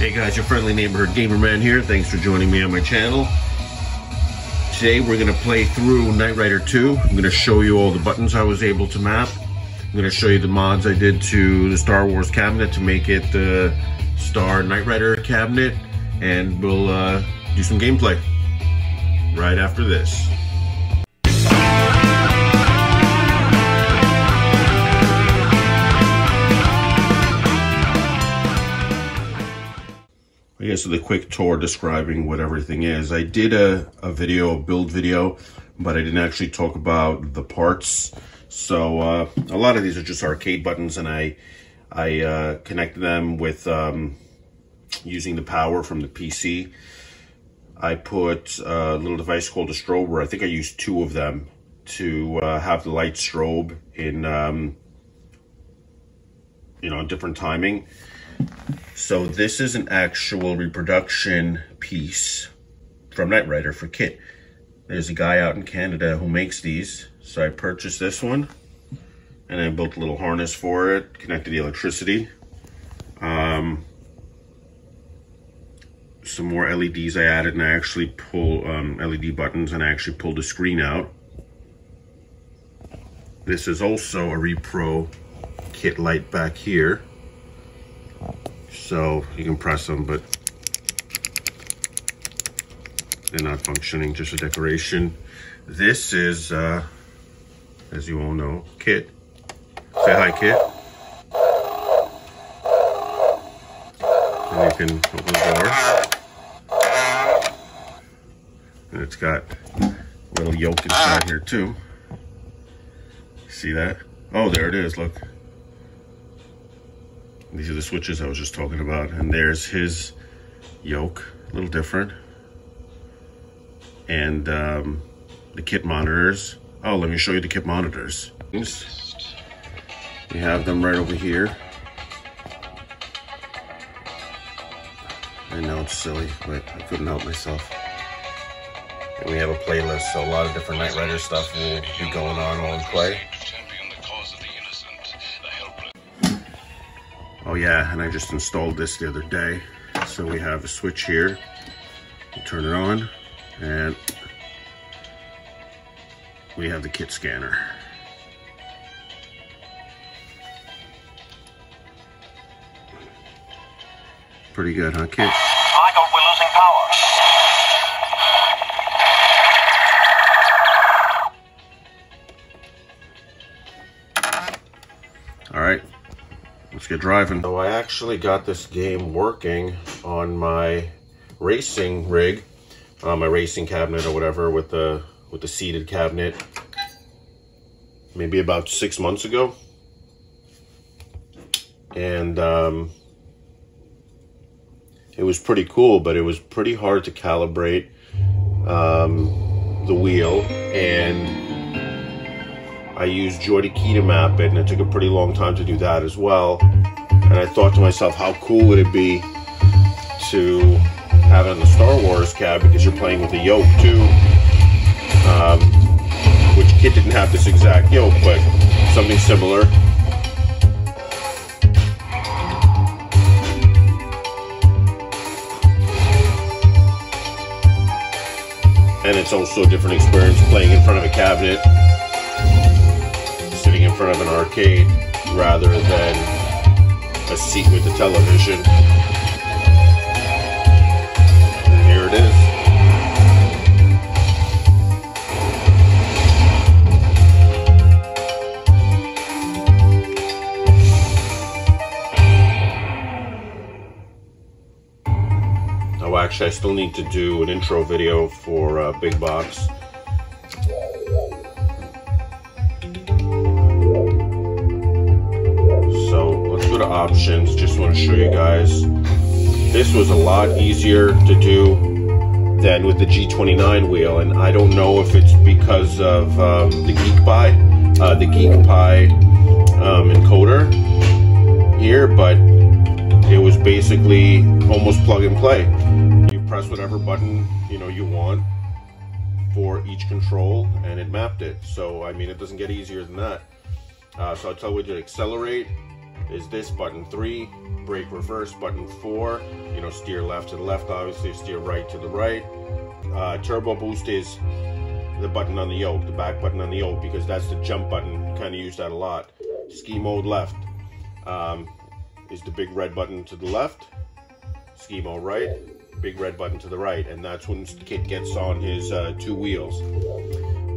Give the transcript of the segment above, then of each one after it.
Hey guys, your friendly neighborhood gamer man here. Thanks for joining me on my channel. Today we're gonna play through Knight Rider 2. I'm gonna show you all the buttons I was able to map. I'm gonna show you the mods I did to the Star Wars cabinet to make it the Star Knight Rider cabinet. And we'll uh, do some gameplay right after this. I guess the quick tour describing what everything is. I did a, a video, a build video, but I didn't actually talk about the parts. So uh, a lot of these are just arcade buttons and I, I uh, connected them with um, using the power from the PC. I put a little device called a strobe. I think I used two of them to uh, have the light strobe in, um, you know, different timing. So this is an actual reproduction piece from Knight Rider for KITT. There's a guy out in Canada who makes these. So I purchased this one and I built a little harness for it, connected the electricity. Um, some more LEDs I added and I actually pull um, LED buttons and I actually pulled the screen out. This is also a Repro KITT light back here. So you can press them, but they're not functioning, just a decoration. This is, uh, as you all know, KITT. Say hi, KITT. And you can open the door. And it's got a little yoke inside here too. See that? Oh, there it is, look. These are the switches I was just talking about. And there's his yoke, a little different. And um, the KITT monitors. Oh, let me show you the KITT monitors. We have them right over here. I know it's silly, but I couldn't help myself. And we have a playlist, so a lot of different Knight Rider stuff will be going on while we play. Oh yeah, and I just installed this the other day. So we have a switch here. You turn it on and we have the KITT scanner. Pretty good, huh, kid? Let's driving. So I actually got this game working on my racing rig, uh, my racing cabinet or whatever with the with the seated cabinet maybe about six months ago. And um, it was pretty cool, but it was pretty hard to calibrate um, the wheel. And I used JoyToKey to map it, and it took a pretty long time to do that as well. And I thought to myself, how cool would it be to have it on the Star Wars cab because you're playing with a yoke too. Um, which KITT didn't have this exact yoke, but something similar. And it's also a different experience playing in front of a cabinet, in front of an arcade, rather than a seat with a television. And here it is. Oh, actually, I still need to do an intro video for uh, Big Box. Options. Just want to show you guys. This was a lot easier to do than with the G29 wheel, and I don't know if it's because of um, the GeekPi, uh, the GeekPi um, encoder here, but it was basically almost plug and play. You press whatever button you know you want for each control, and it mapped it. So I mean, it doesn't get easier than that. Uh, so I'll tell you to accelerate, is this button three, brake reverse, button four, you know, steer left to the left, obviously, steer right to the right. Uh, turbo boost is the button on the yoke, the back button on the yoke, because that's the jump button. Kind of use that a lot. Ski mode left um, is the big red button to the left. Ski mode right, big red button to the right, and that's when the KITT gets on his uh, two wheels.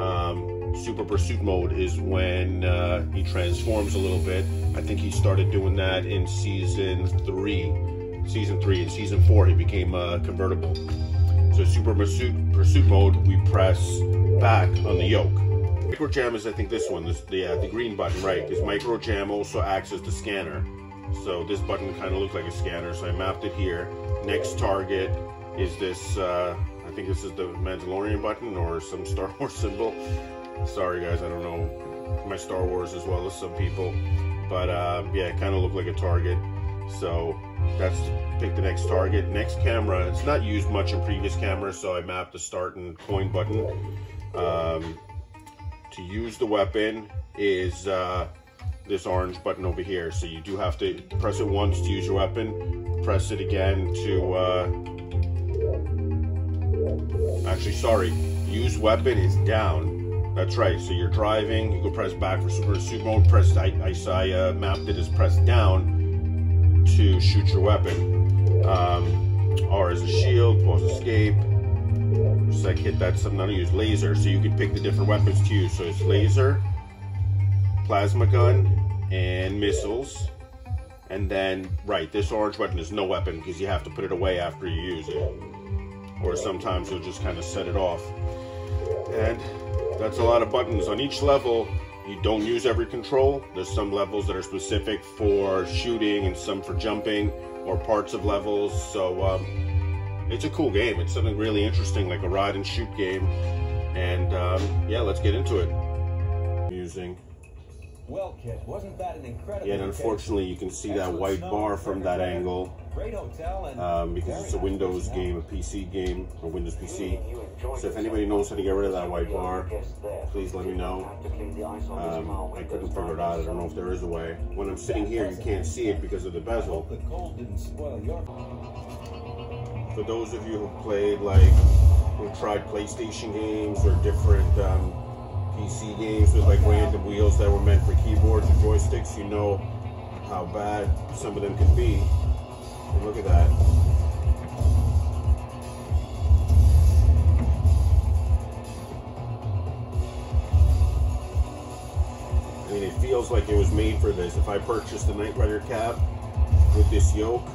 Um, Super Pursuit mode is when uh, he transforms a little bit. I think he started doing that in season three. Season three. In season four, he became uh, convertible. So Super Pursuit, Pursuit mode, we press back on the yoke. Micro Jam is, I think, this one, this, the, uh, the green button, right? Because Micro Jam also acts as the scanner. So this button kind of looked like a scanner, so I mapped it here. Next target is this, uh, I think this is the Mandalorian button or some Star Wars symbol. Sorry guys, I don't know my Star Wars as well as some people. But uh, yeah, it kind of looked like a target. So that's pick the next target. Next camera, it's not used much in previous cameras, so I mapped the start and coin button. Um, to use the weapon is uh, this orange button over here. So you do have to press it once to use your weapon, press it again to, uh, actually sorry, use weapon is down. That's right. So you're driving, you go press back for super suit mode. Press I, I, I uh, mapped it as press down to shoot your weapon. Um, R is a shield, pause escape. Sec hit that's something I use laser, so you can pick the different weapons to use. So it's laser, plasma gun, and missiles. And then, right, this orange button is no weapon because you have to put it away after you use it. Or sometimes you'll just kind of set it off. And that's a lot of buttons. On each level, you don't use every control. There's some levels that are specific for shooting and some for jumping or parts of levels. So um, it's a cool game. It's something really interesting, like a ride and shoot game. And um, yeah, let's get into it. Using well, kid, wasn't that an incredible? Yeah, and unfortunately, you can see that white bar from that angle um, because it's a Windows game, a PC game, or Windows PC. So if anybody knows how to get rid of that white bar, please let me know. Um, I couldn't figure it out. I don't know if there is a way. When I'm sitting here, you can't see it because of the bezel. For those of you who played, like, who tried PlayStation games or different um, PC games with like random wheels that were meant for keyboards and joysticks, you know how bad some of them can be. And look at that. I mean, it feels like it was made for this. If I purchased the Knight Rider cap with this yoke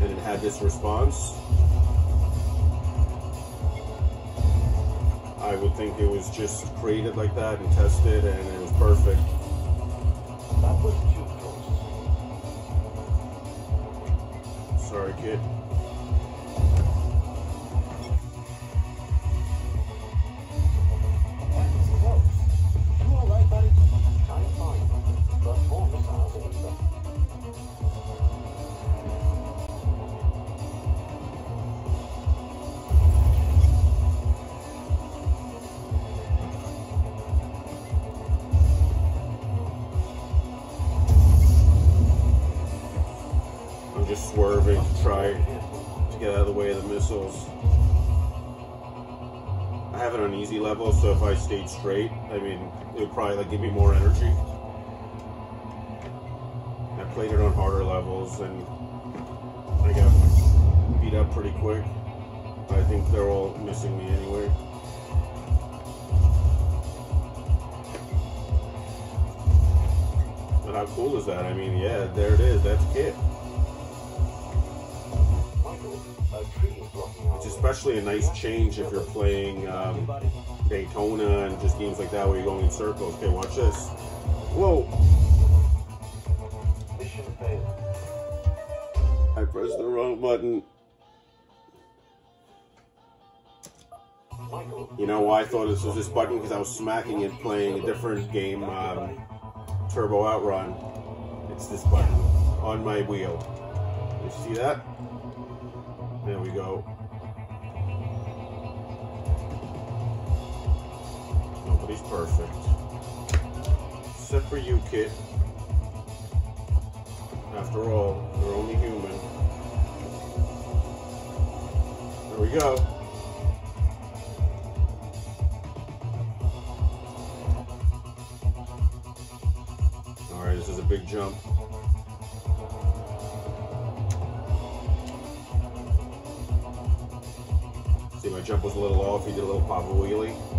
and it had this response, I would think it was just created like that and tested and it was perfect. That was too. Sorry, kid. Just swerving to try to get out of the way of the missiles. I have it on easy level, so if I stayed straight, I mean, it would probably like give me more energy. I played it on harder levels and I got beat up pretty quick. I think they're all missing me anyway. But how cool is that? I mean, yeah, there it is. That's KITT. It's especially a nice change if you're playing um, Daytona and just games like that where you're going in circles. Okay, watch this. Whoa! I pressed the wrong button. You know why I thought this was this button? Because I was smacking it playing a different game, um, Turbo Outrun. It's this button on my wheel. You see that? There we go. Nobody's perfect. Except for you, KITT. After all, they're only human. There we go. Alright, this is a big jump. My jump was a little off. He did a little pop wheelie.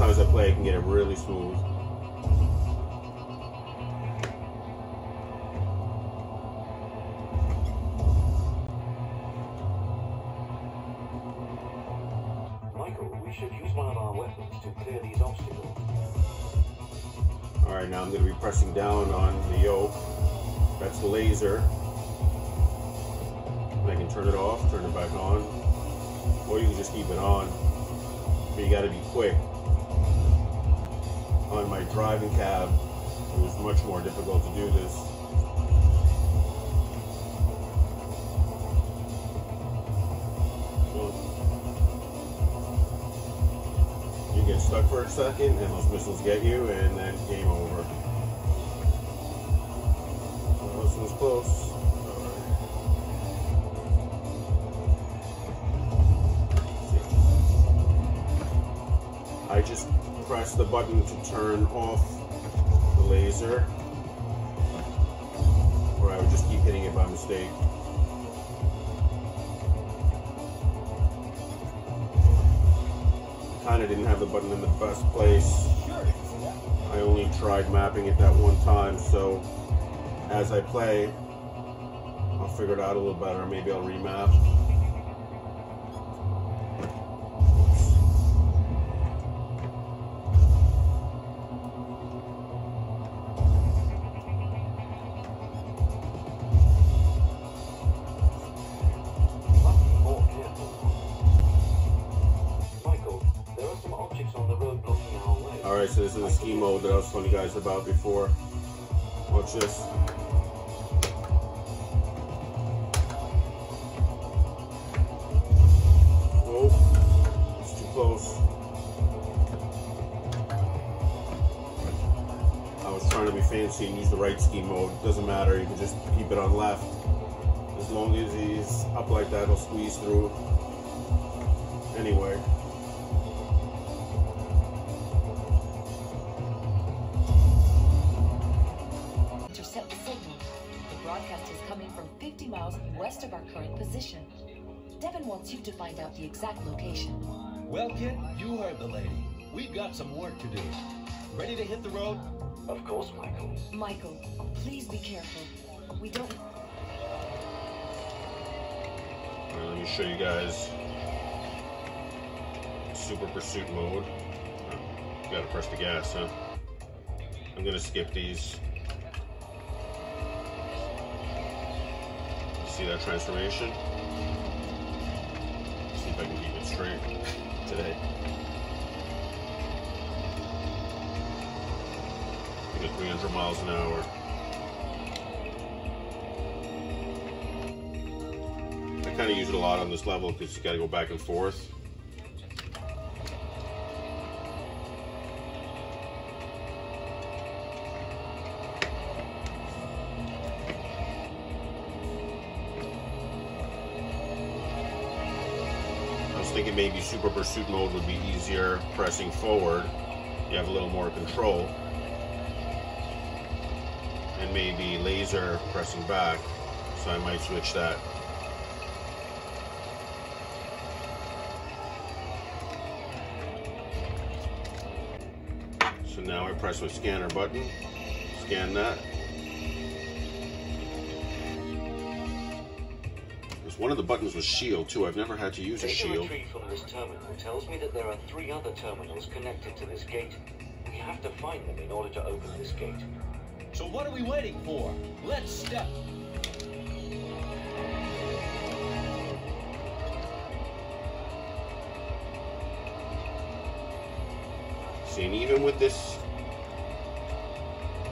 Sometimes I play, I can get it really smooth. Michael, we should use one of our weapons to clear these obstacles. All right, now I'm going to be pressing down on the yoke. That's the laser. I can turn it off, turn it back on, or you can just keep it on. But you got to be quick. On my driving cab, it was much more difficult to do this. You get stuck for a second, and those missiles get you, and then game over. So this one's close. I just press the button to turn off the laser, or I would just keep hitting it by mistake. Kind of didn't have the button in the best place. I only tried mapping it that one time, so as I play, I'll figure it out a little better. Maybe I'll remap. This is the ski mode that I was telling you guys about before. Watch this. Oh, it's too close. I was trying to be fancy and use the right ski mode. Doesn't matter. You can just keep it on left. As long as he's up like that, he'll squeeze through. Anyway. Miles west of our current position. Devon wants you to find out the exact location. Well, KITT, you heard the lady. We've got some work to do. Ready to hit the road? Of course, Michael. Michael, please be careful. We don't. All right, let me show you guys super pursuit mode. You gotta press the gas, huh? I'm gonna skip these. That transformation? See if I can keep it straight today. At 300 miles an hour. I kind of use it a lot on this level because you got to go back and forth. Super pursuit mode would be easier pressing forward. You have a little more control. And maybe laser pressing back. So I might switch that. So now I press my scanner button, scan that. One of the buttons was shield too. I've never had to use a Data shield. retrieved from this terminal tells me that there are three other terminals connected to this gate. We have to find them in order to open this gate. So what are we waiting for? Let's step. See, and even with this,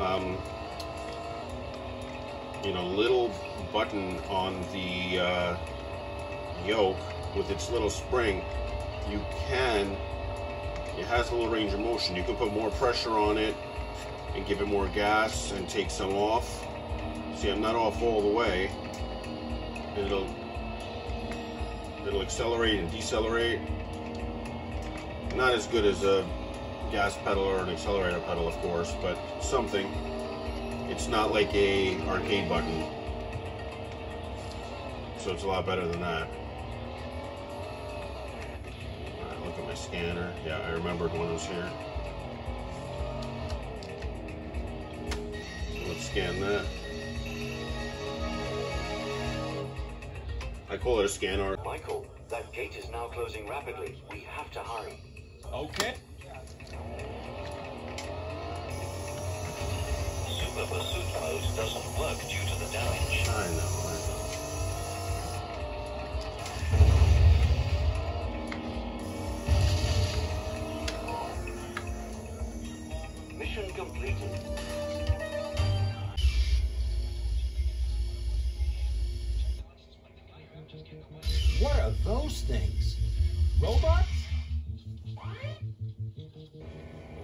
um, you know, little button on the uh, yoke with its little spring, you can, it has a little range of motion. You can put more pressure on it and give it more gas and take some off. See, I'm not off all the way. It'll, it'll accelerate and decelerate. Not as good as a gas pedal or an accelerator pedal, of course, but something. It's not like a arcade button. So it's a lot better than that. Alright, look at my scanner. Yeah, I remembered when it was here. Let's scan that. I call it a scanner. Michael, that gate is now closing rapidly. We have to hurry. Okay. Super pursuit mode doesn't work due to the damage. I know, completed. What are those things? Robots?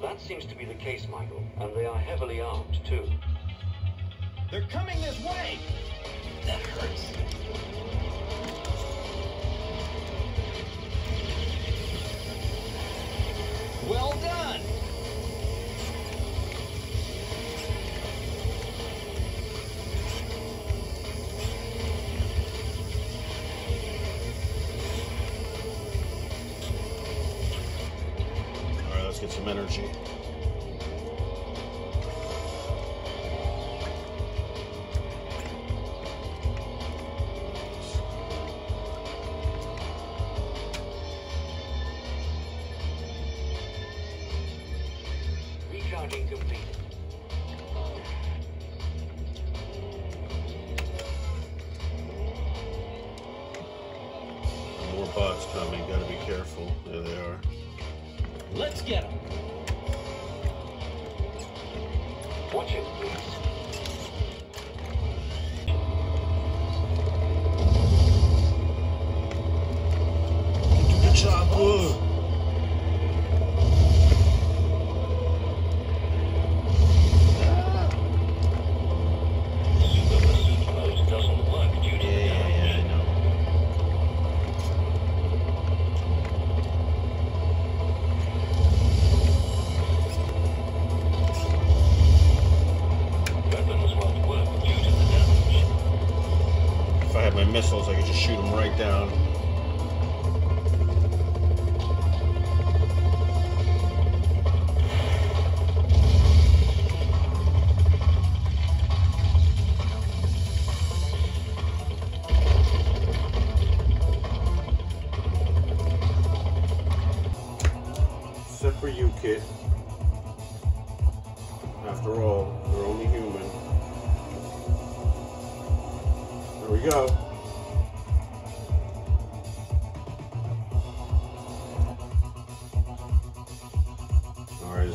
That seems to be the case, Michael, and they are heavily armed too. They're coming this way! That hurts. Well done! Energy. Recharging completed. More bots coming. Got to be careful. There they are. Let's get them. Thank you. Missiles, I could just shoot them right down.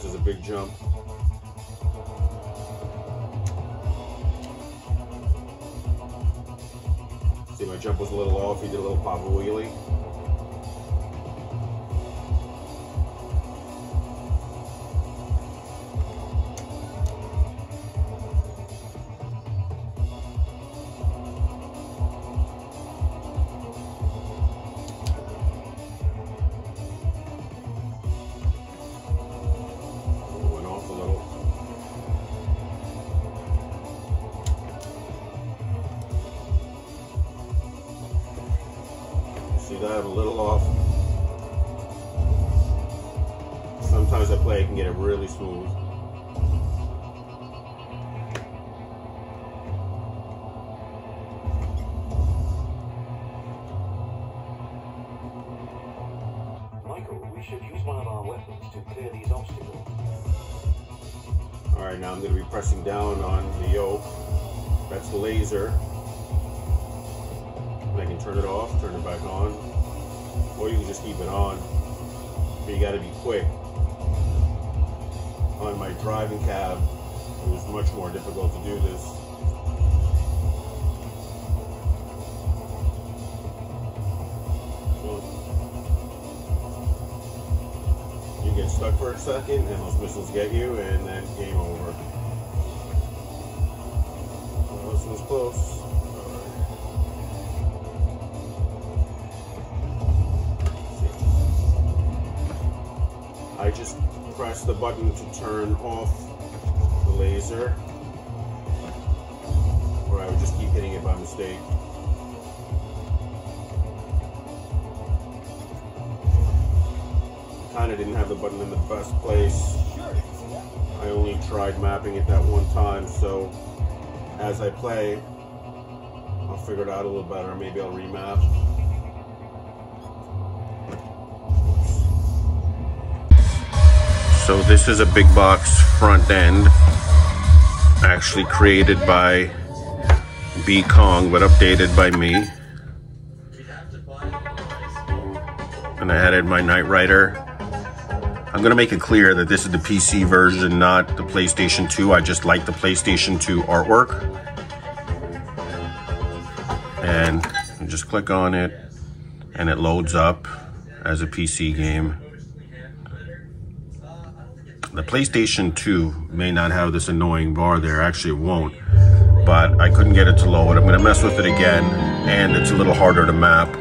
This is a big jump. See, my jump was a little off. He did a little pop wheelie. I play, I can get it really smooth. Michael, we should use one of our weapons to clear these obstacles. All right, now I'm going to be pressing down on the yoke. That's the laser. I can turn it off, turn it back on, or you can just keep it on. But you got to be quick. My driving cab, it was much more difficult to do this. you get stuck for a second, and those missiles get you, and then game over. Well, this close. I just press the button to turn off the laser, or I would just keep hitting it by mistake. Kind of didn't have the button in the best place. I only tried mapping it that one time, so as I play, I'll figure it out a little better. Maybe I'll remap. So this is a big box front end, actually created by B Kong, but updated by me. And I added my Knight Rider. I'm gonna make it clear that this is the PC version, not the PlayStation 2. I just like the PlayStation 2 artwork. And just click on it and it loads up as a PC game. The PlayStation 2 may not have this annoying bar there, actually it won't, but I couldn't get it to load. I'm gonna mess with it again, and it's a little harder to map.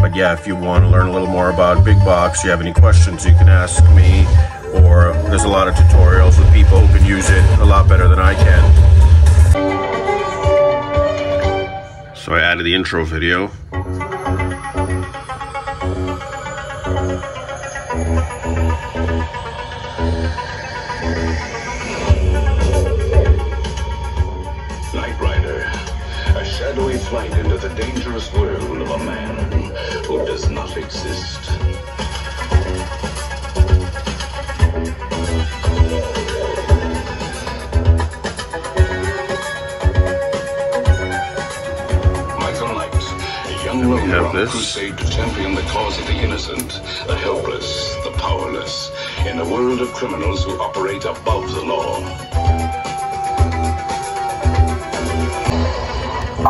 But yeah, if you want to learn a little more about Big Box, you have any questions, you can ask me, or there's a lot of tutorials with people who can use it a lot better than I can. So I added the intro video. Flight into the dangerous world of a man who does not exist. Michael Knight, a young warrior on crusade to champion the cause of the innocent, the helpless, the powerless, in a world of criminals who operate above the law.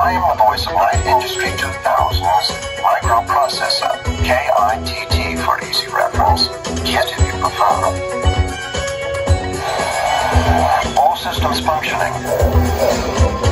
I am the voice of Knight Industries 2000's microprocessor, KITT for easy reference. KIT if you prefer. All systems functioning.